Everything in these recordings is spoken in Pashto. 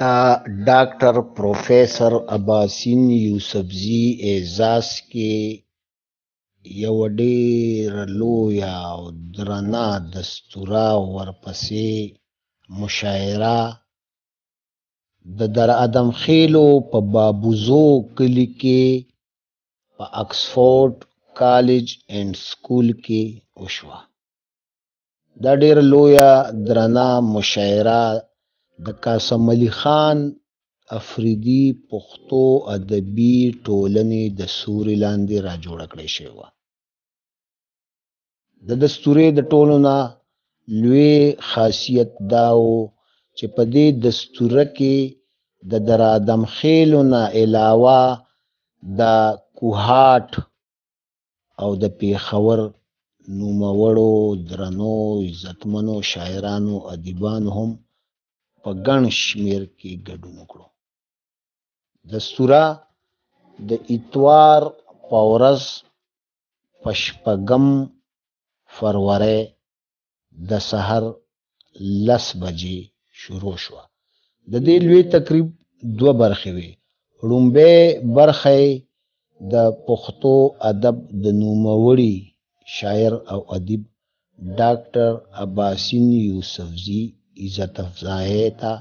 دا ډاکټر پروفیسور اباسین یوسفزی اعزاز کې یو ډیر لویا او درنا دستوره ورپسې مشاعره د در ادم خېلو په بابوزو کلی کې په اکسفورد کالج اینډ سکول کې وشوه دا ډېره لویه درنه مشاعره د قاسم علي خان افریدي پښتو ادبي ټولنې د سوري لاندې را جوړه کړې شوې وه. د دستورې د ټولو نه لوی خاصیت دا و چې په دې دستوره کې د درادم خېلو نه علاوه د کوهاټ او د پېښور نوموړو درنو عزتمنو شاعرانو ادیبانو هم په ګڼ شمېر کې ګډون وکړو دستوره د اتوار په ورځ په شپږم فروری د سحر لس بجې شروع شوه د دې لوی تقریب دوه برخې وې ړومبی برخه د پښتو ادب د نوموړي شاعر او ادیب ډاکټر عباسین یوسفزي عزت افزایۍ ته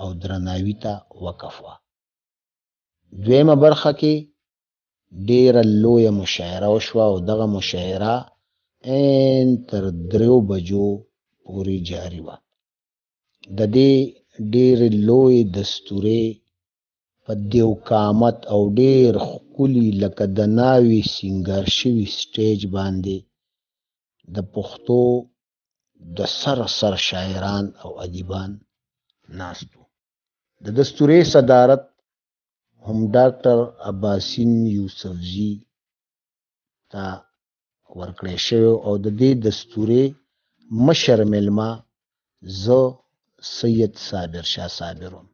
او درناوي ته وقف وه دویمه برخه کې ډیره لویه مشاعره وشوه او دغه مشاعره عین تر دریو بجو پورې جاری وه د دې ډیرې لوی دستورې په دیو قامت او ډیر خکلی لکه د ناوی سنگار شوی سټیج باندې د پښتو د سر سر شاعران او ادیبان ناستو د دستورې صدارت هم ډاکټر اباسین یوسفزي ته ورکړی شوی او د دې دستورې مشر ملما زه سید صابر شاه صابر وم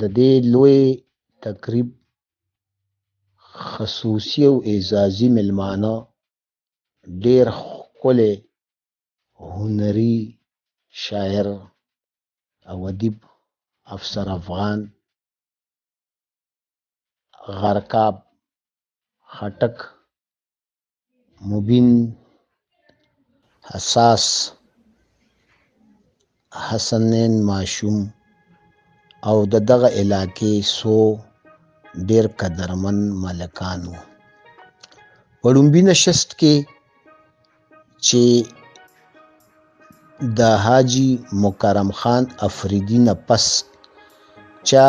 د دې لوی تقریب خصوصي او اعزازي ملمانه ډیر ښکلی هنري شاعر او ادیب افسر افغان غرقاب خټک مبین حساس حسنین ماشوم او د دغه علاقې څو ډېر قدرمن ملکان وو په ړومبي نشست کې چې د حاجی مکرم خان افریدی نه پس چا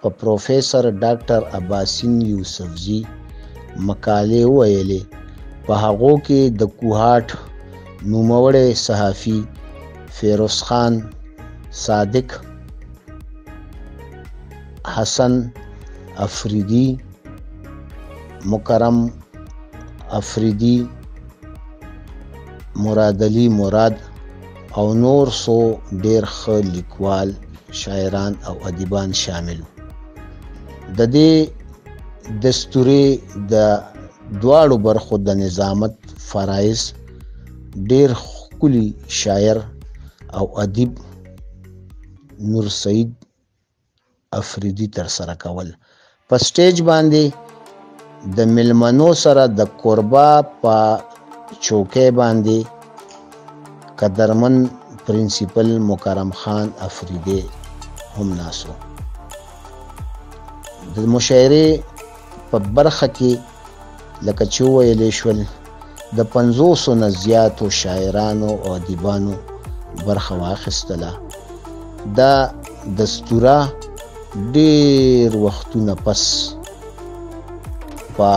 په پروفیسور ډاکټر اباسین یوسفزي مقالې وویلې، په هغو کې د کوهاټ نوموړی صحافي فیروز خان صادق، حسن افریدي، مکرم افریدي، مرادعلي مراد، او نور سو ډیر ښه لیکوال شاعران او ادیبان شامل د دې دستوري د دواړو برخو د نظامت فرایز ډیر خولي شاعر او ادیب نور سید افریدي ترسره کول. په سټیج باندې د میلمنو سره د کوربه په چوکۍ باندې قدرمن پرنسپل مکرم خان افریدی هم ناست و. د مشاعرې په برخه کې لکه چې وویلی شول د پنځوسو نه زیاتو شاعرانو او ادیبانو برخه واخیستله دا دستوره ډیر وختونه پس په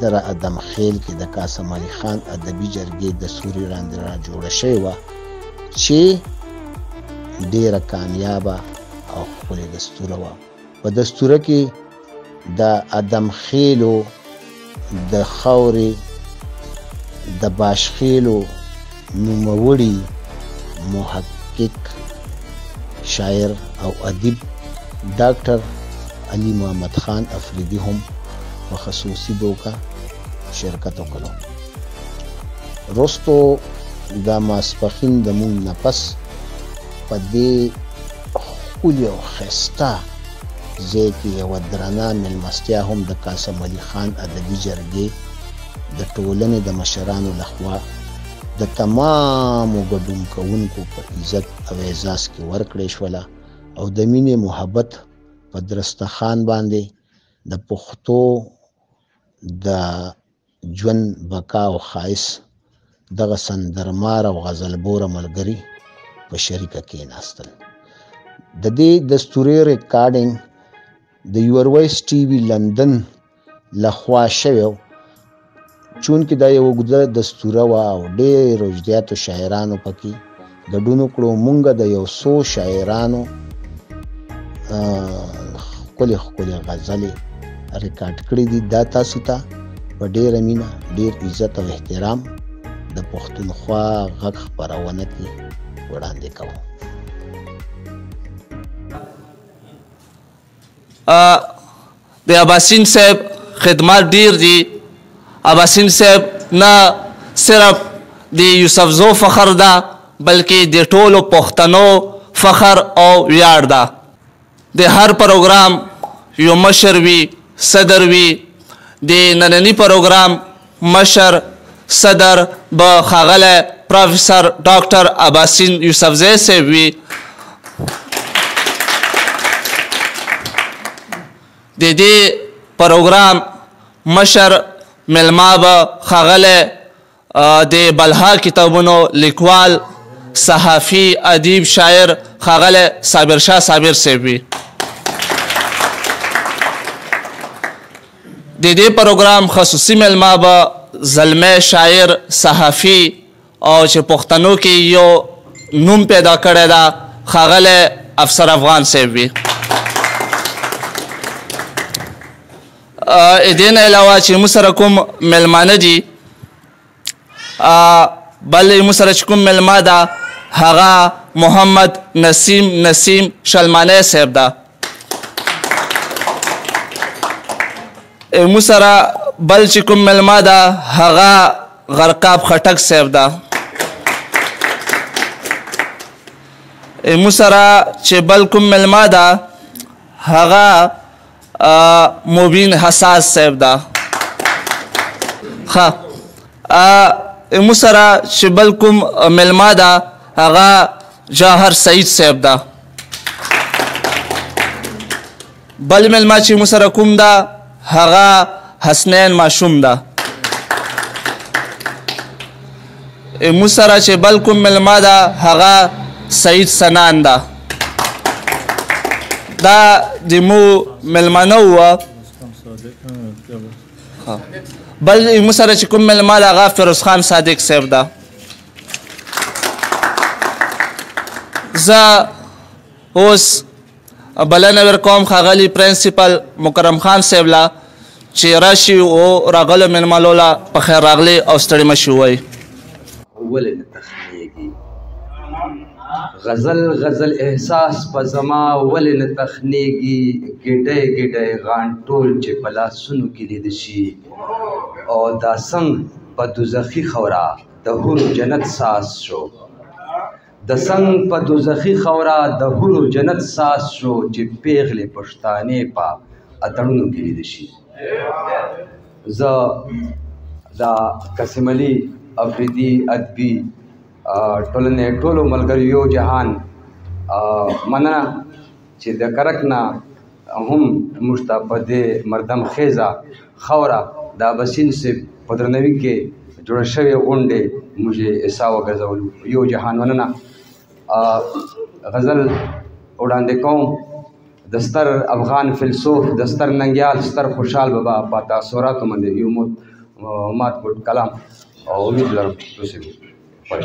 دره ادم خیل کې د قاسم علي خان ادبي جرګې دسوري ړاندې راجوړه شوې وه چې ډیره کامیابه او ښکلې دستوره وه. په دستوره کې د ادم خېلو د خاورې د باشخېلو نوموړي محقق، شاعر او ادیب ډاکټر علي محمد خان افریدي هم په خصوصي دوکه شرکت وکړو. روستو د ماسپښین د مونږ نه پس په دې ښکلي او ښایسته ځای کې یوه درنه مېلمستیا هم د قاسم علي خان ادبي جرګې د ټولنې د مشرانو له خوا د تمامو ګډون کوونکو په عزت او اعزاز کې ورکړې شوله او د مینې محبت په درستخان باندې د پښتو د ژوند بقا او خایس دغه سندرمار او غزلبوره ملګري په شریکه کېناستل د دې دستورې ریکارډینګ د یور وایس ټي وي لندن لخوا شوی چونکې دا یو اوږده دستوره وه او ډېرو جدیاتو شاعرانو پکې ګډون وکړو مونږ د یو څو شاعرانو خپل خپل غزلې ریکارډ کړې دي دا تاسو ته په ډیر مینه ډیر عزت او احترام د پښتونخوا غږ خبرونه کې وړاندې کوم د اباسین صاحب خدمات ډیر دي اباسین صاحب نه صرف د یوسف زو فخر ده بلکې د ټولو پښتنو فخر او ویاړ ده د هر پروګرام یو مشر وي صدر وي د نننی پروګرام مشر صدر به ښاغلی پروفیسور ډاکټر اباسین یوسفزی صاحب وي د دې پروګرام مشر ملما به ښاغلی د بلها کتابونو لیکوال صحافي ادیب شاعر ښاغلی صابر شاه صابر صاحب وي د دې پروګرام خصوصي مېلمه به زلمی شاعر، صحافي او چې پښتنو کې يو نوم پيدا کړی ده ښاغلی افسر افغان صاحب وي. دې نه علاوه چې موږ سره کوم مېلمانه دي بل مو سره چې کوم ملما ده هغه محمد نسیم نسیم شلمانی صاحب ده مو سره بل چې کوم ملما ده هغه غرقاب خټک صاحب ده مو سره چې بل کوم ملما ده هغه مبین حساس صاحب دا ښه مو سره چې بل کوم مېلمه ده هغه جوهر سعید صاحب ده بل مېلمه چې مو سره کوم ده هغه حسنین ماشوم ده موږ سره چې بل کوم مېلمه ده هغه سعید سنان ده دا د مو مېلمانه وه بل موږ سره چې کوم مېلمه ده هغه فیروز خان صادق صاحب ده زه اوس بلنه ورکوم ښاغلی پرنسپل مکرم خان صاحب له چې راشي او راغلو مېلمنو له په خیر راغلي او ستړي مه شي ووایي. ولې نه تخنېږي غزل غزل احساس په زما ولې نه تخنېږي ګېډی ګېډی غانټول چې په لاسونو کې لید شي او دا څنګ په دوزخي خورا د حورو جنت ساز شو. د سنګ په دوزخي خورا د هورو جنت ساز شو چې پیغلې پښتانې په اتړونو کې لیدل شي زه دا قسم علي افریدي ادبي ټولنې ټولو ملګریو جهان مننه چې د کرک نه هم موږ ته په دې مردم خیزه خوره د ابسین صاحب په درنوي کې جوړه شوې غونډې موږ یې حصه وګرځولو یو جهان مننه غزل وړاندې کوم د ستر افغان فیلسوف د ستر ننګیال ستر خوشحال بابا په تاثراتو باندې یو مو مات کلام او امید لرم تاسو خوښ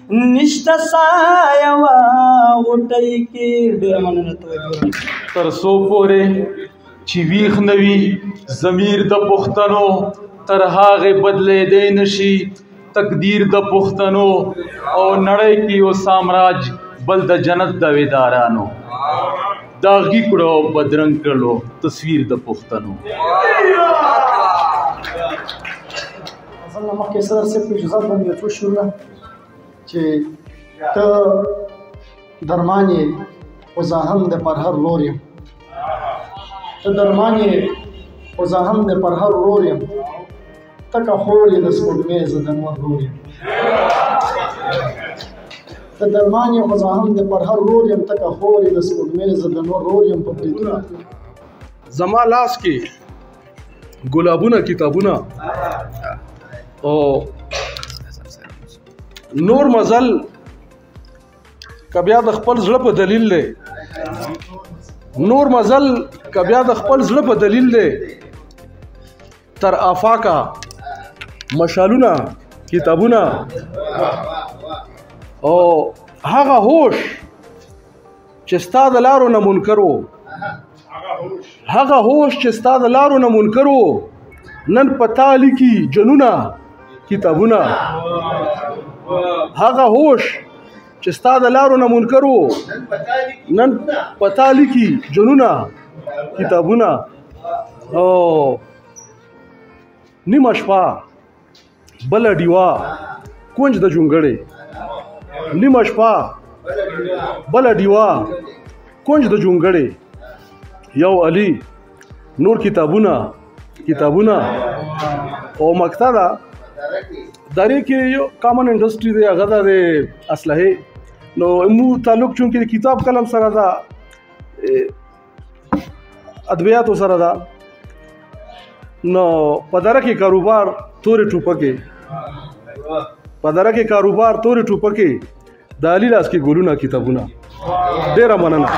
نشته سایه وا غټي کې ډېر مننه توجه تر سو پورې چې ویخ نوي ضمیر د پښتنو تر هغه بدلې دی نشي تقدیر د پښتنو او نړۍ کې یو سامراج بل د جنت د ویدارانو داغي کړو بدرنګ کړو تصویر د پښتنو ځل نه مخکې سره سره په جزات باندې ټول شو نه چې ته درمان یې او زه هم د پر هر لور یم ته درمان یې او زه هم د پر هر لور یم ته که خور یې د سپوږمۍ زه د مور لور یم ته درمان یې خو زه هم د پر هر لور یم ته که خور یې د سپوږمۍ زه د نور لور یم په بریدونه زما لاس کې ګلابونه کتابونه او نور مزل کبیا د خپل زړه په دلیل دی نور مزل کبیا د خپل زړه په دلیل دی تر افاقه مشالونه کتابونه او هغه هوش چې ستا د لارو نه منکر وو هغه هوش چې ستا د لارو نه منکر وو نن په تا لیکي جنونه کتابونه هغه هوش چې ستا د لارو نه منکر وو نن په تا لیکي جنونه کتابونه او نیمه شپه بل ډیوا کونج د جونګړې نیمه شپه بل ډیوا کونج د جونګړې یو علي نور کتابونه کتابونه او مکتبه داري کې یو کامن انډستری دی هغه د اسلحه نو مو تعلق چون کې کتاب قلم سره دا ادویاتو سره دا نو په دره کې کاروبار تورې ټوپکې په دره کې کاروبار تورې ټوپکې د علي لاس کې ګلونه کتابونه ډېره مننه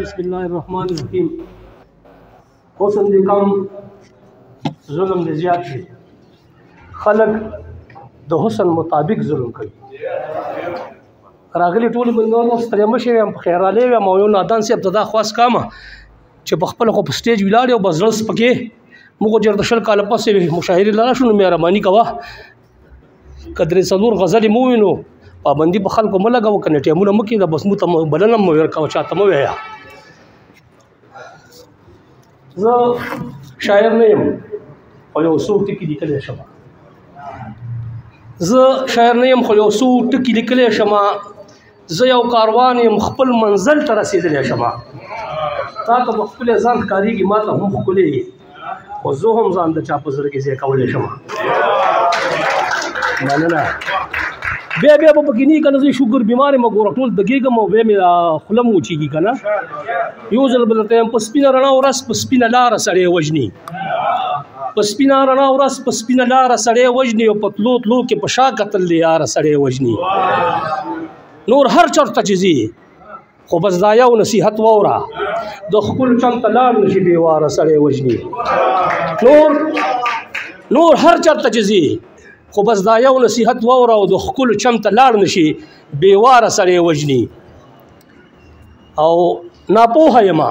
بسم الله الرحمن الرحیم اوس هم دې قوم ظلم دې زیات شي خلک د حسن مطابق ظلم کوي راغلي ټول بندونو ستړي مشه وي په خیر علي وي مو یو نادان سي ابتدا خواص کامه چې په خپل خو په سټیج ولاړ او بزرس پکې موږ چرته شل کال پسې مشاهره لاره شنو مې رمانی کوا قدرې څلور غزل مو وینو پابندي په خلکو ملګو کنه ټیمونه مکه د بس مو تم بلنم مو ورکاو چاته مو ویا زه شاعر نه یم خو یو څو ټکي لیکلی شم زه شاعر نه یم خو یو څو ټکي لیکلی شم زه یو کاروان یم خپل منزل ته رسېدلی شم تا ته به ښکلی ځان ښکارېږي ما ته هم ښکلی خو زه هم ځان د چا په زړه کې ځای کولی شم مننه بیا بیا په کې نه کنه زه شوګر بیمار ما ګور ټول دګیګم او به مې خلم وچیږي کنه یو ځل بل ته په سپینه رڼا ورس په سپینه لار سړې وجني په سپینه رڼا ورس په سپینه لار سړې وجني او په تلو تلو کې په شا قتل لار سړې وجني نور هر چرته چیزي خو بس دا یو نصیحت ووره د خپل چل ته لار نشي بې واره سړی وژني نور نور هر چرته چې ځي خو بس دا یو نصیحت ووره او د خپل چم ته لار نشي بې واره سړی وژني او ناپوهه یې ما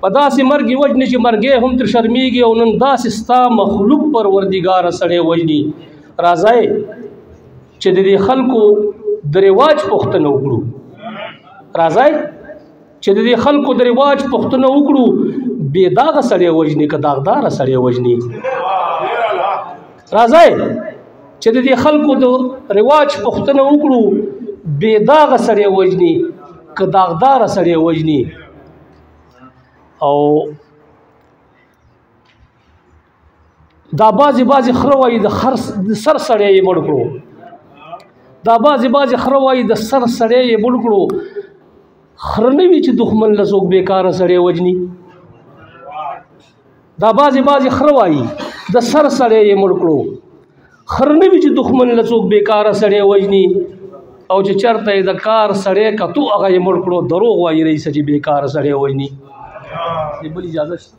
په داسې مرګ یې وژني چې مرګ هم تر شرمېږي او نن داسې ستا مخلوق پروردګاره سړی وژني راځی چې د دې خلکو د رواج پوښتنه وکړو راځی چې د دې خلکو د رواج پوښتنه وکړو بې داغه سړی وژني که داغدار سړی وژني راځی چې د دې خلکو د رواج پوښتنه وکړو بې داغه سړی وژني که داغدار سړی وژني او دا بازي بازي خره وایي د خر سر سړی یې مړ کړو دا بازي بازي خره وایي د سر سړی یې مړ کړو خرنوي چې دښمن له څوک بیکاره سړی وجني دا بازي بازي خره وایي د سر سړی یې مړ کړو خر نه وي چې دښمن له څوک بېکاره سړی وژني او چې چرته یې د کار سړی کتو هغه یې مړ کړو دروغ وایي رئیس چې بېکاره سړی وژني دې بل اجازه شته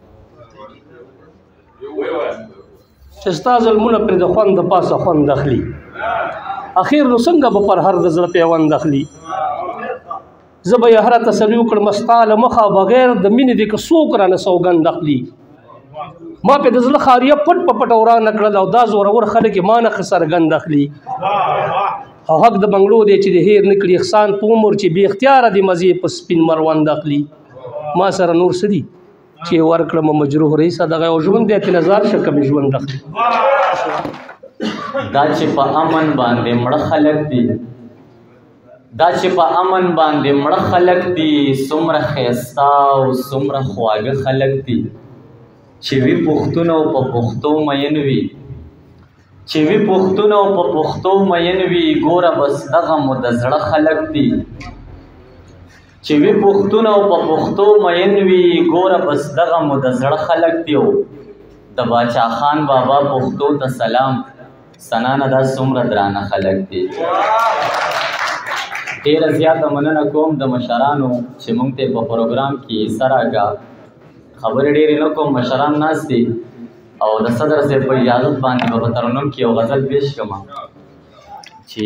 چې ستا ظلمونه پرې د خوند د پاسه خوند اخلي اخیر نو څنګه به پر هر د زړه پیوند اخلي زه به یې هره تسلي وکړم ستا له مخه بغیر د مینې دې که څوک رانه سوګند اخلي ما په د زړه خاریه پټ په پټ ورانه کړل او دا زورور خلک یې ما نه ښه څرګند اخلي او حق د بنګلو دی چې د هیر نه کړي احسان په عمر چې بې اختیاره د مزې په سپین مروند اخلي ما سره نور څه دي چې ورکړم مجروح رئیس دغه او ژوند دی چې نظر شکه مې ژوند اخلي دا چې په امن باندې مړه خلک دي دا چې په امن باندې مړه خلک دي څومره ښایسته او څومره خواږه خلک دي چې وي پښتون او په پښتو مین وي چې وي پښتون او په پښتو مین وي ګوره بس دغه مو د زړه خلک دي چې وي پښتون او په پښتو مین وي ګوره بس دغه مو د زړه خلک دي د باچا خان بابا پښتو ته سلام سنانه دا څومره درانه خلک دي ډیره زیاته مننه کوم د مشرانو چې مونږ ته په پروګرام کې سراګه خبرې ډېرې نه کوم مشران ناس دي او د صدر صاحب په اجازه باندې به ترنم کې یو غزل پیش کړم چې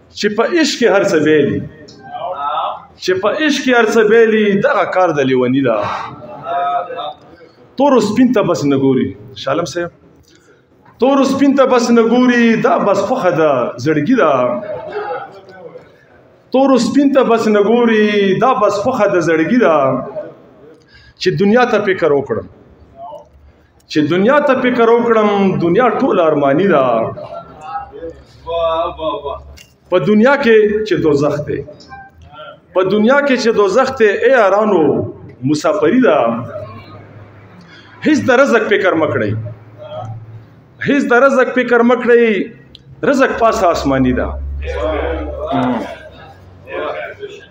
چې په عشق کې هر څه ویلي چې په عشق کې هر څه ویلي دغه کار د لیونی ده تور سپین ته بس نه ګوري شالم سه تور سپین ته بس نه ګوري دا بس خوخه ده زړګی ده تور سپین ته بس نه ګوري دا بس خوخه ده زړګی ده چې دنیا ته فکر وکړم چې دنیا ته فکر وکړم دنیا ټول ارمانی ده په دنیا کې چې دوزخ دی په دنیا کې چې دوزخ ته ای ارانو مسافری ده هیڅ د رزق فکر مکړی هیڅ د رزق فکر مکړی رزق پاس آسمانی ده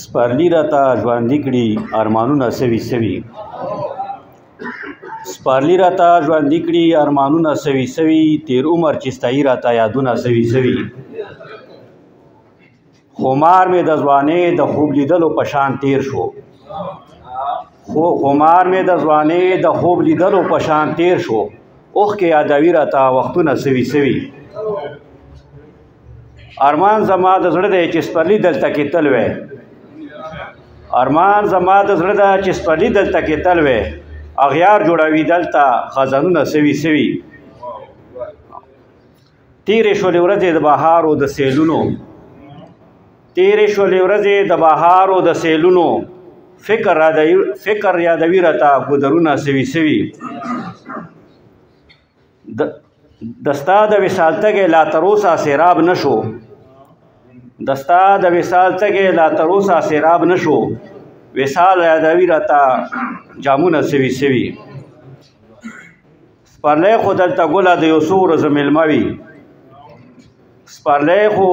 سپرلی را تا ژوندی کړي ارمانونه سوي سوي سپرلی را تا ژوندی کړي ارمانونه سوي سوي تیر عمر چې ستایي را تا یادونه سوي سوي خمار مې د ځوانې د خوب لیدلو په شان تیر شو خو خمار مې د ځوانې د خوب لیدلو په شان تیر شو اوخ کې یادوي را تا وختونه سوي سوي ارمان زما د زړه دی چې سپلی دلته کې تل وې ارمان زما د زړه دی چې سپلی دلته کې تل وې اغیار جوړوي دلته خزانونه سوي سوي تیرې شولې ورځې د بهار او د سیلونو تیرې شولې ورځې د بهار او د سیلونو فکر یادوي فکر یادوي راته ګذرونه سوي سوي دستا د وصال تګه لا تر اوسه سیراب نشو دستا د وصال تګه لا تر اوسه سیراب نشو وصال یادوي راته جامونه سوي سوي سپرلی خو دلته ګله د یو څو ورځو مېلمه وي سپرلی خو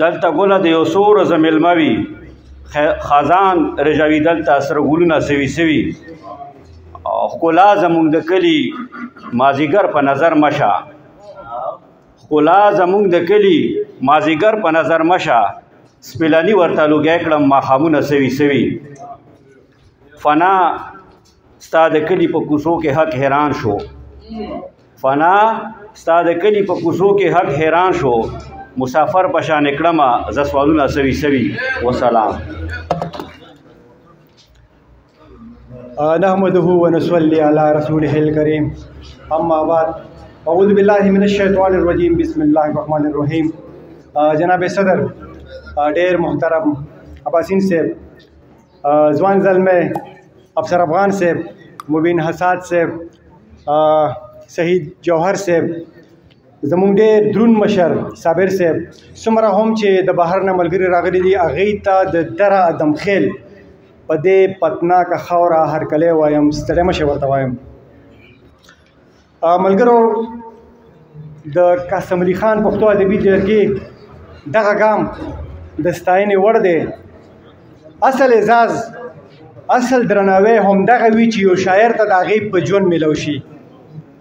دلته ګله د یو څو ورځې مېلمه وي خزان رژوي دلته سره ګلونه سوي سوي او ښکلا زمونږ د کلي مازیګر په نظر مشه ښکلا زمونږ د کلي مازیګر په نظر مشه سپیلنی ورته لوګی کړم ماښامونه سوي سوي فنا ستا د کلی په کوڅو کې حق حیران شو فنا ستا د کلی په کوڅو کې حق حیران شو مسافر بشان کړم ز سوالونه سوي سوي وسلام نحمده ونصلي على رسوله الكريم اما بعد اعوذ بالله من الشیطان الرجیم بسم الله الرحمن الرحیم جناب صدر ډیر محترم اباسین صاحب ځوان زلمی افسر افغان صاحب مبین حساد صاحب شهید جوهر صاحب زمونږ ډېر درون مشر صابر صاحب څومره هم چې د بهر نه ملګري راغلي دي هغوی ته د دره ادم خیل په دې پتناکه خاوره هرکلی وایم ستړی مه شئ ورته وایم ملګرو د قاسم علي خان پښتو ادبي جرګې دغه ګام د ستاینې وړ دی اصل اعزاز اصل درناوی همدغه وي چې یو شاعر ته د هغې په ژوند میلو شي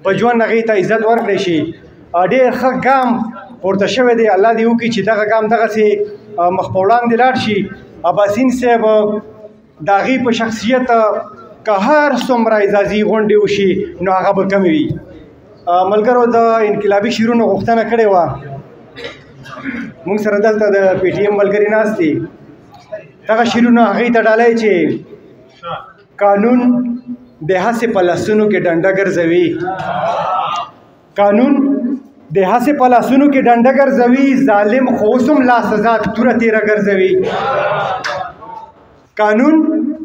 په ژوند هغې ته عزت ورکړی شي ډېر ښه ګام پورته شوی دی الله دې وکړي چې دغه ګام دغسې مخ په وړاندې لاړ شي اباسین صاحب د هغې په شخصیت که هر څومره اعزازي غونډې وشي نو هغه به کمې وي ملګرو د انقلابي شیرونو غوښتنه کړې وه موږ سره دلته د پی ټی ایم ملګري ناست دي دغه شیرونه هغې ته ډالۍ چې قانون د هسې په لاسونو کې ډنډه ګرځوي قانون د هسې په لاسونو کې ډنډه ګرځوي ظالم خو اوس هم لا سزا توره تېره ګرځوي قانون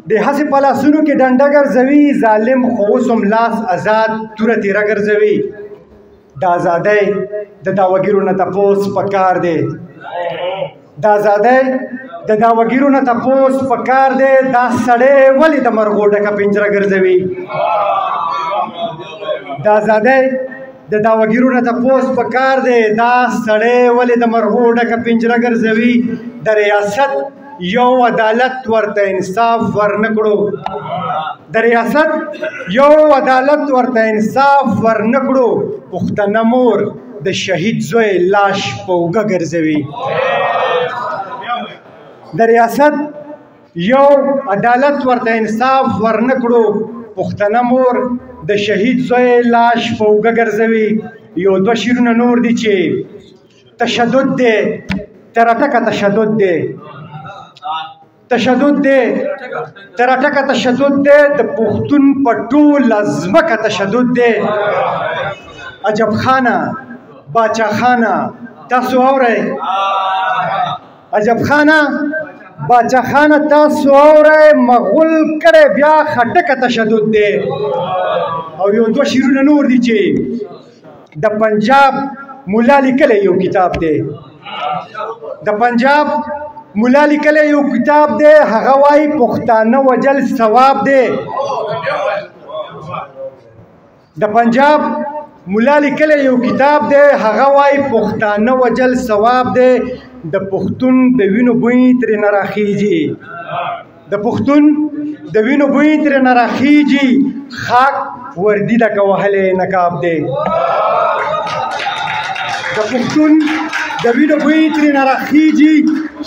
د هسې په لاسونو کې ډنډه ګرځوي ظالم خو اوس هم لاس ازاد توره تېره ګرځوي د ازادۍ د دعوګیرو نه تپوس پکار دی د ازادۍ د دا وګیرو نه تپوس په کار دی دا سړی ولې د مرغو ډکه پنجره ګرځوي د ازادۍ د دا وګیرو نه تپوس په کار دی دا سړی ولې د مرغو ډکه پنجره ګرځوي د ریاست یو عدالت ورته انصاف ورنکړو د ریاست یو عدالت ورته انصاف ورنکړو پښتنه مور د شهید زوی لاش په اوګه ګرځوي د ریاست یو عدالت ورته انصاف ورنکړو پښتنه مور د شهید زوی لاش په اوګه ګرځوي یو دوه شیرونه نور دي چې تشدد دی تر ټکه تشدد دی تشدد دی تر ټکه تشدد دی د پښتون په ټول ځمکه تشدد دی عجب خانه باچا خانه تاسو اورئ عجب خانه باچا خانه تاسو اورئ مغول کړه بیا خټکه تشدد دی او یو دوه شیرونه نور دي چې د پنجاب مولا لیکلی یو کتاب دی د پنجاب مولا لیکلی یو کتاب دی هغه وایي پښتانه وجل ثواب دی د پنجاب مولا لیکلی یو کتاب دی هغه وایي پښتانه وجل ثواب دی د پښتون د وینو بوی ترې نه راخیږي د پښتون د وینو بوی تر نه راخیږي خاک وردی د کوهله نقاب دی د پښتون د وینو بوی تر نه راخیږي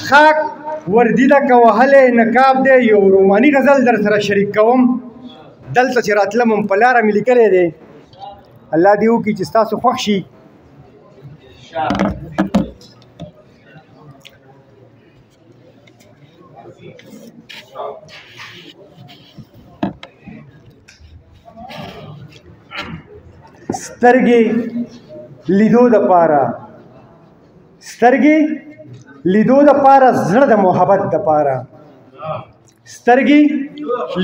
خاک وردی د کوهله نقاب دی یو رومانی غزل در سره شریک کوم دلته چې راتلم په لار مې لیکلې دی الله دې وکړي چې تاسو خوښ شي سترګې لیدو د پاره سترګې لیدو د پاره زړه د محبت د پاره سترګي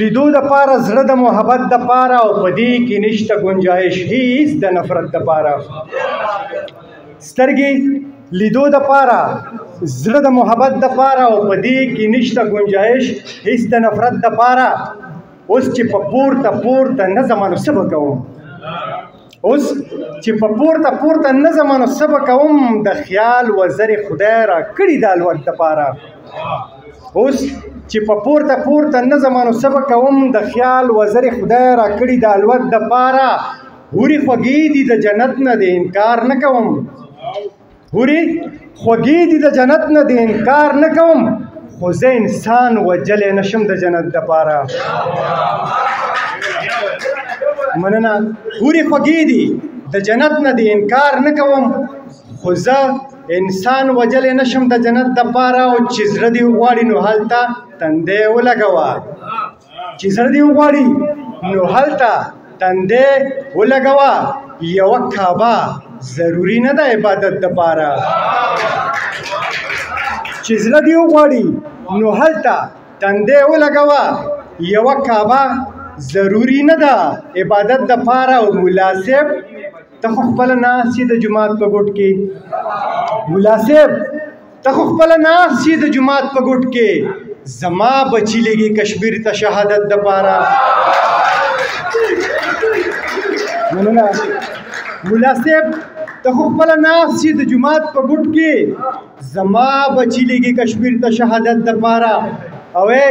لیدو د پاره زړه د محبت د پاره او پدی کې نشته گنجائش هیڅ د نفرت د پاره سترګي لیدو د پاره زړه د محبت د پاره او پدی کې نشته گنجائش هیڅ د نفرت د پاره اوس چې په پورته پورته نه زمانو سبا کوم اوس چې په پورته پورته نه زمانو سبا کوم د خیال وزر خدای را کړی د الوت د پاره اوس چې په پورته پورته نه زمانو سبا کوم د خیال وزر خدای را کړی د الوت د پاره هوري خوږی دي د جنت نه د انکار نه کوم هوري خوږې دي د جنت نه د انکار نه کوم خو زه انسان وجلی نشم د جنت دپاره مننه هوري خوږې دي د جنت نه د انکار نه کوم خو زه انسان وجلی نشم د جنت دپاره او چې زړه دې وغواړي نو هلته تندی ولګوه چې زړه دې وغواړي نو هلته تندې ولګوه یوه کعبه ضروری نه ده عبادت د پاره چې زړه دې وغواړي نو هلته تندې ولګوه یوه کعبه ضروری نه ده عبادت د پاره او مولا صاحب ته خپل ناس چې د جماعت په ګټ کې مولا صاحب ته خو خپل ناس یې د جماعت په ګډ کې زما بچی لګي کشمیر ته شهادت د پاره مننه مولا صاحب ته خو خپل ناس یې د جماعت په ګډ کې زما بچی لګي کشمیر ته شهادت د پاره اوې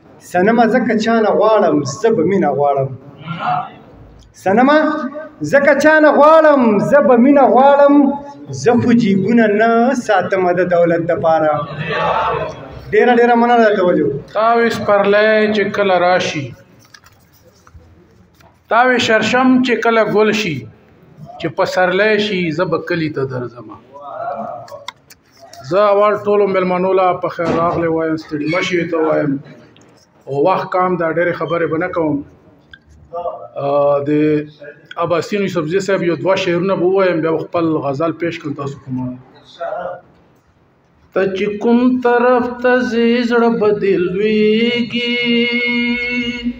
سنما زکه چانه غواړم زه به مینه غواړم سنما زکه چانه غواړم زه به مینه غواړم زه خو جیبونه نه ساتم د دولت لپاره ډیره ډیره مننه د توجه تاویس پرلې چې کله راشي تاوی شرشم چې کله ګل شي چې پسرلې شي زب کلی ته درځم زه اول ټولو ملمنو لا په خیر راغلی وایم ستړي مشي ته وایم او وخت کام دا ډېرې خبرې به نه کوم د اباسین یوسفزي صاحب یو دوه شعرونه به ووایم بیا خپل غزل پیش کړم تاسو کوم ته چې کوم طرف ته زړه بدلويږي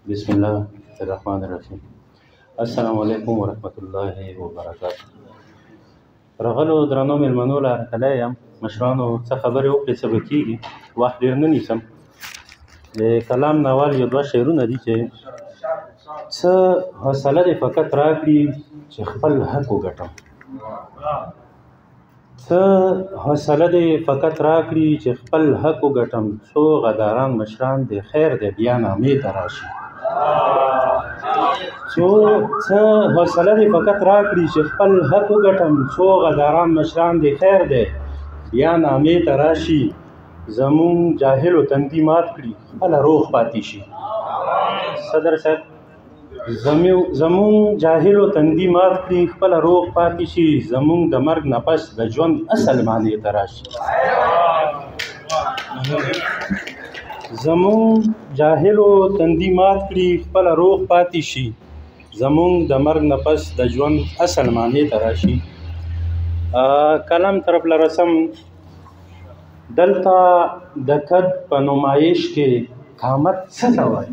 بسم الله الرحمن الرحیم السلام علیکم ورحمت الله وبرکاته رغلو درنو ملمنو لا کله یم مشرانو څه خبرې وکړې څه به کېږي وخت ډېر نه نیسم د کلام نوال یو دوه شعرونه دي چې څه حوصله دې فقط راکړي چې خپل حق وګټم څه حوصله دې فقط راکړي چې خپل حق وګټم څو غداران مشران دې خیر دې بیا نامې ته راشي څو څه حوصله دې فقط راکړي چې خپل حق وګټم څو غداران مشران دې خیر دې بیا نامې ته راشي زمون جاهل تندي مات کړي خپل روح پاتې شي صدر صاحب زموږ زموږ جاهلو تندي مات کړي خپل روغ پاتې شي زموږ د مرګ نه پس د ژوند اصل معنی ته راشي زموږ جاهلو تندي مات کړي خپل روغ پاتې شي زموږ د مرګ نه پس د ژوند اصل معنی ته راشي کلم طرف لرسم دلته د کد په نمایش کې قامت څه ته وایي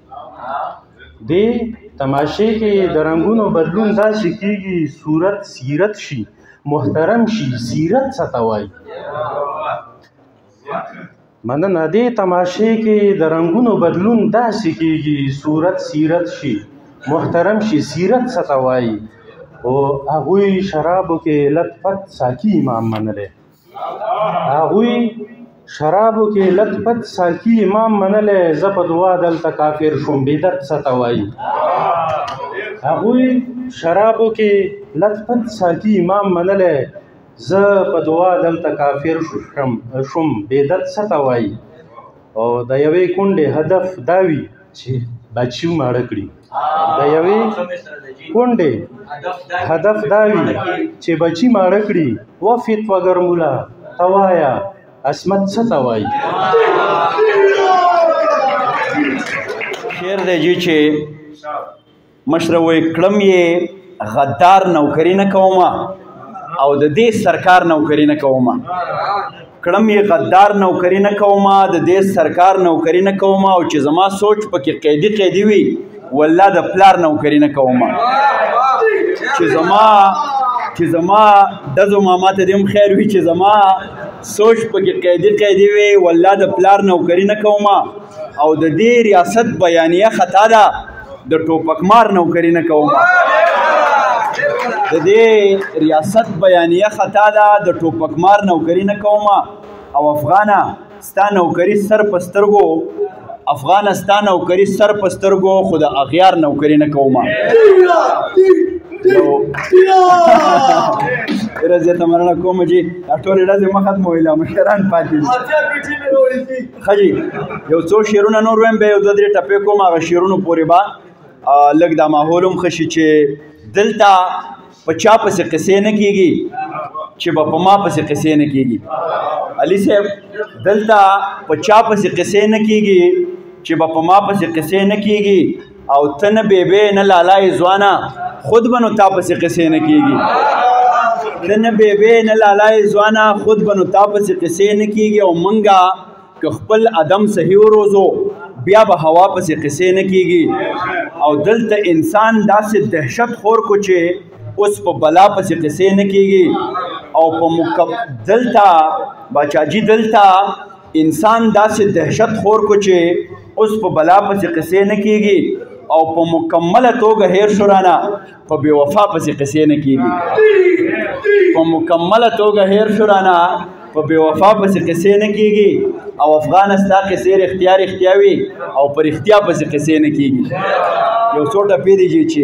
دې تماشې کې د رنګونو بدلون داسې کېږي صورت سیرت شي محترم شي سیرت څه ته وایي مننه دې تماشې کې د رنګونو بدلون داسې کېږي صورت سیرت شي محترم شي سیرت څه ته وایي او هغوی شرابو کې لطفت ساقي امام منلی هغوی شرابو کې لت پت ساقي امام منلی زه په دعا دلته کافر شوم بدعت څه ته وایي هغوی شرابو کې لت پت ساقي امام منلی زه په دعا دلته کافر شوم شوم بدعت څه ته وایي او د یوې کونډې هدف دا وي چې بچیو ماړه کړي د یوې کونډې هدف دا وي چې بچی ماړه کړي وفق وګر مولا ته وایه عصمت څه ته وایي شعر دی جی چې مشره وې کړم یې غدار نوکری نه کوم او د دې سرکار نوکری نه کوم کړم یې غدار نوکری نه کوم د دې سرکار نوکری نه کوم او چې زما سوچ پکې قیدی قیدی وي والله د پلار نوکری نه کوم چې زما چې زما دزو ماما ته دیم خیر وي چې زما سوچ پکې قیدی قیدی وي والله د پلار نوکری نه کوم او د دې ریاست بیانیه خطا ده د ټوپکمار نوکری نه کوم د دې ریاست بیانیه خطا ده د ټوپکمار نوکری نه کوم او افغانه ستا نوکری سر پسترګو افغانه ستا نوکری سر پسترګو خو د اغیار نوکری نه کوم ورځ ته مننه کوم چې ټول ورځ مخه مو اله مشران پاتې خجی یو څو شیرونه نور ویم به یو دوه درې ټپې کوم هغه شیرونو پورې با لګ دا ماحول هم خشي چې دلته په چا پسې قصې نه کیږي چې به په ما پسې قصې نه کیږي علي صاحب دلته په چا پسې قصې نه کیږي چې به په ما پسې قصې نه کیږي او تنه بیبه نه لالا ځوانا خود بنو تا پسې قصې نه کیږي تنه بیبه نه لالا ځوانا خود بنو تا پسې قصې نه کیږي او منګه که خپل ادم صحیح وروزو بیا به هوا پسې قصې نه کیږي او دلته انسان داسې دهشت خور کو چې اوس په بلا پسې قصې نه کیږي او په مکب دلته بچاجي دلته انسان داسې دهشت خور کو چې اوس په بلا پسې قصې نه کیږي او په مکمله توګه هیر شو رانه په بې وفا پسې قصې نه کیږي په مکمله توګه هیر شو رانه په بې وفا پسې قصې نه کیږي او افغانستان کې سیر اختیار اختیاوي او پر اختیا پسې قصې نه کیږي یو څوټه پیری جی چې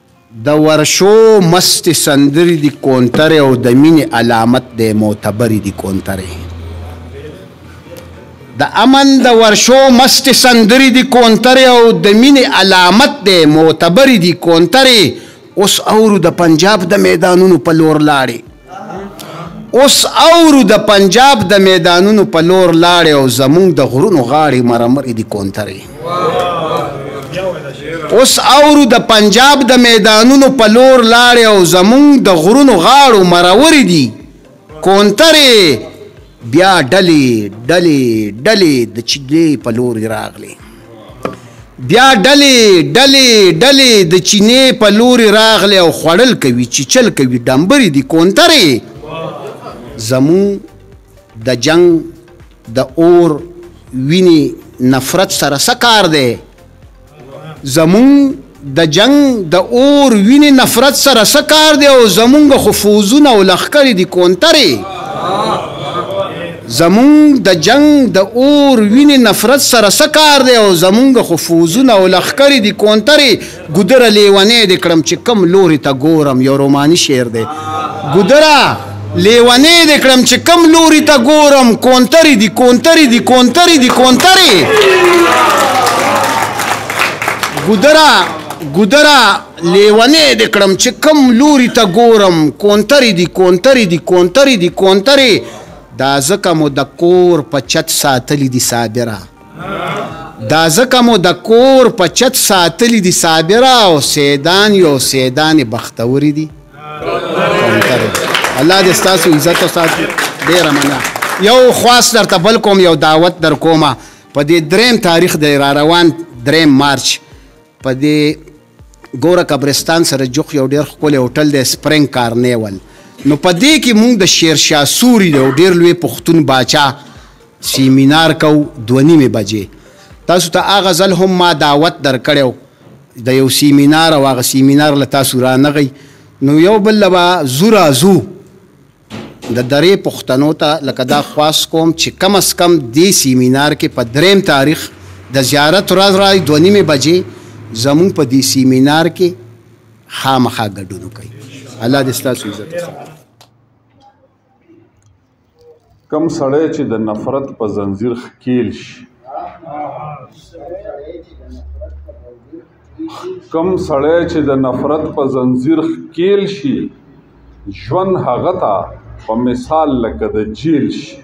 د ورشو مستې سندرې دي کونترې او د مینې علامت دی معتبرې دي کونترې د امن د ورشو مستې سندرې دي کونترې او د مینې علامت دی معتبرې دي کونترې اوس اورو د پنجاب د میدانونو په لور لاړې اوس اورو د پنجاب د میدانونو په لور لاړې او زمونږ د غرونو غاړې مرمرې دي کونترې اوس اورو د پنجاب د میدانونو په لور لاړې او زمونږ د غرونو غاړو مرورې دي کونترې بیا ډلې ډلې ډلې د چینې په لوري راغلې بیا ډلې ډلې ډلې د چینې په لوري راغلې او خوړل کوي چیچل کوي ډمبرې دي کونترې زمو د جنگ د اور ویني نفرت سره سکار دی زمونږ د جنګ د اور وینې نفرت سره څه کار دی او زمونږ خو فوځونه او لښکرې دي کونترې زمونږ د جنګ د اور وینې نفرت سره څه کار دی او زمونږ خو فوځونه او لښکرې دي کونترې ګودره لیونی دې کړم چې کم لوري ته ګورم یو روماني شعر دی ګودره لیونی دې کړم چې کم لوري ته ګورم کونترې دي کونترې دي کونترې دي کونترې ګودره ګودره لیونی دې کړم چې کم لوري ته ګورم کونترې دي کونترې دي کونترې دي کونترې دا ځکه مو د کور په چت ساتلي دي صابره دا ځکه مو د کور په چت ساتلی دي صابره او سیدان یو سیدان بختوري دي الله دې ستاسو عزت وساتي ډیره مننه یو خواست درته بل کوم یو دعوت در کومه په دې دریم تاریخ د را روان دریم مارچ په دې ګوره قبرستان سره جوخ یو ډیر ښکلی هوټل دی سپرنګ کارنیول نو په دې کې مونږ د شیر شاه سوري د یو ډیر لوی پښتون باچا سیمینار کوو دوه نیمې بجې تاسو ته هغه ځل هم ما دعوت درکړی و د یو سیمینار او هغه سیمینار له تاسو رانغی نو یو بل له به ځو راځو. د درې پښتنو ته لکه دا خواست کوم چې کم از کم دې سیمینار کې په دریم تاریخ د زیارت ورځ راځي دوه نیمې بجې زموږ په دې سیمینار کې خامخا ګډون وکړي الله دې ستاسو عزت وکړي کم سړی چې د نفرت په زنجیر ښکیل شي کوم سړی چې د نفرت په زنځیر ښکیل شي ژوند هغه ته په مثال لکه د جیل شي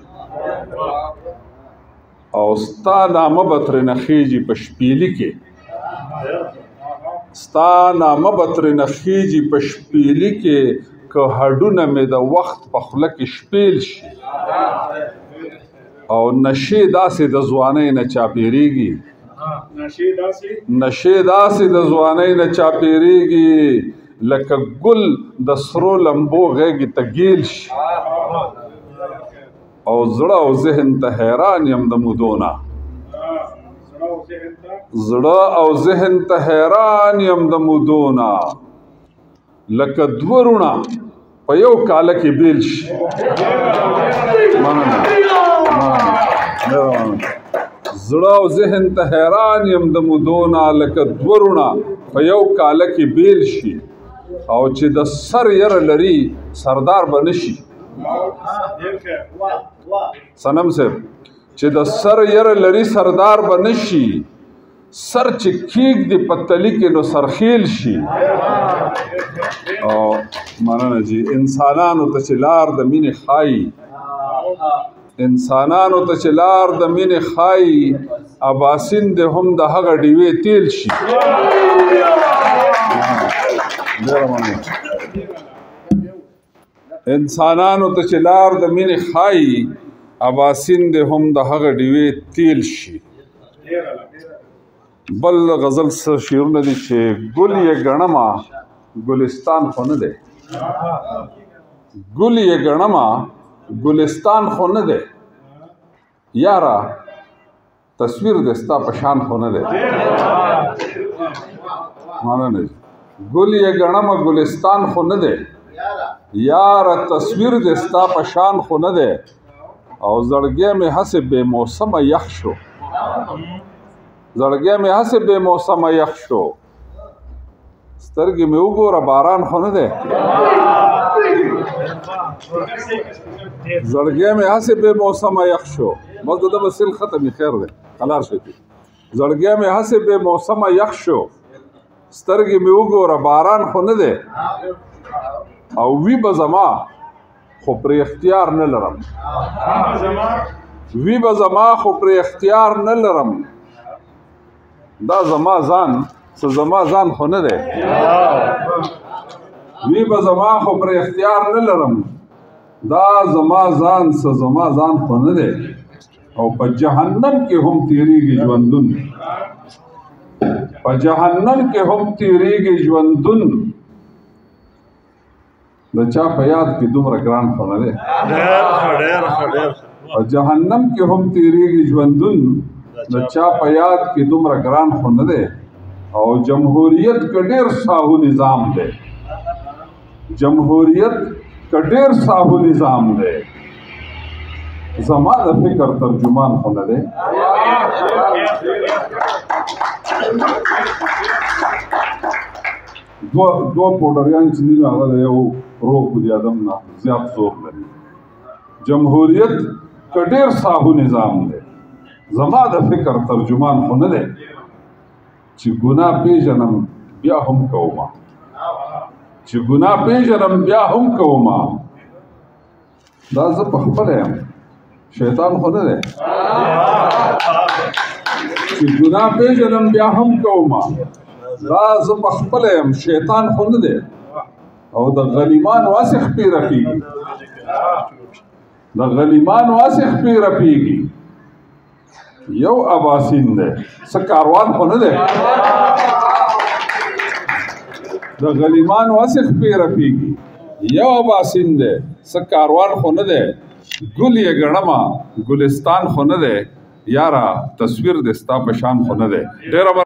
او ستا نامه به ترنه خیجی په شپیلی کې ستا نامه به ترنه خیجی په شپیلی کې که هډونه مې د وخت په خوله کې شپیل شي او نشې داسې د ځوانۍ نه چاپېرېږي نشې داسې د ځوانۍ نه چاپېرېږي لکه ګل د سرو لمبو غېږې ته ګیل شي او زړه او ذهن ته حیران یم د مودو نه زړه او ذهن ته حیران یم د مودو نه لکه دوه روڼه په یو کاله کې بیل شي مننه زړه او ذهن ته حیران یم د مودونه لکه دوه روڼه په یو کاله کې بیل شي او چې د سر ير لري سردار بنشي سنم صاحب چې د سر ير لري سردار بنشي سر چې کیګ دی په تلی کې نو سرخیل شي او مننه جی انسانانو ته چې لار د مینې خای انسانانو ته چې لار د مینې خای اباسین د هم د هغه ډیوې تیل شي ډیر مننه انسانانو ته چې لار د مینې ښایي اباسین دې هم د هغه ډیوې تیل شي بل غزل څه شعرونه دي چې ګل یې ګڼمه ګلستان خو نه دی ګل یې ګڼمه ګلستان خو نه دی یاره تصویر دې ستا په شان خو نه دی مننه ګل یې ګڼمه ګلستان خو نه دی یاره تصویر دې ستا په شان خو نه دی او زړګی مې هسې بې موسمه یخ شو زړګی مې هسې بې موسمه یخ شو سترګې مې وګوره باران خو نه دی زړګی مې هسې بې موسمه یخ شو بس د ده به سیل ختم یې خیر دی قلار شي زړګی مې هسې بې موسمه یخ شو سترګې مې وګوره باران خو نه دی او وی به زما خو پر اختیار نه لرم وی به زما خو پر اختیار نه لرم دا زما ځان څه زما ځان خو نه دی وی به زما خو پر اختیار نه لرم دا زما ځان څه زما ځان خو نه دی او په جهنم کې هم تیریږي ژوندون په جهنم کې هم تیریږي ژوندون د چا په یاد کې دومره ګران خو نه دی په جهنم کې هم تیریږي ژوندون د چا په یاد کې دومره ګران خو نه دی او جمهوریت که ډېر ساهو نظام دی جمهوریت که ډېر ساهو نظام دی زما د فکر ترجمان خو نه دی دو دو پوډریان چې نه هغه د یو روح د ادم نه زیات زور لري جمهوریت که ډېر ساهو نظام دی زما د فکر ترجمان خو نه دی چې ګناه پیژنم بیا هم کوم چې ګناه پیژنم بیا هم کوم دا زه په خپل یم شیطان خو نه دی چې ګناه پېژنم بیا هم کوم دا زه په خپل یم شیطان خو نه دی او د غلیمان واسه خپې رپیږي د غلیمان واسه خپې رپیږي یو اباسین دی څه کاروان خو نه دی د غلیمانو هسې خپې رپېږي یو اباسین دی څه کاروان خو نه دی ګل یې ګڼمه ګلستان خو نه دی یاره تصویر دې ستا په شان خو نه دی ډېره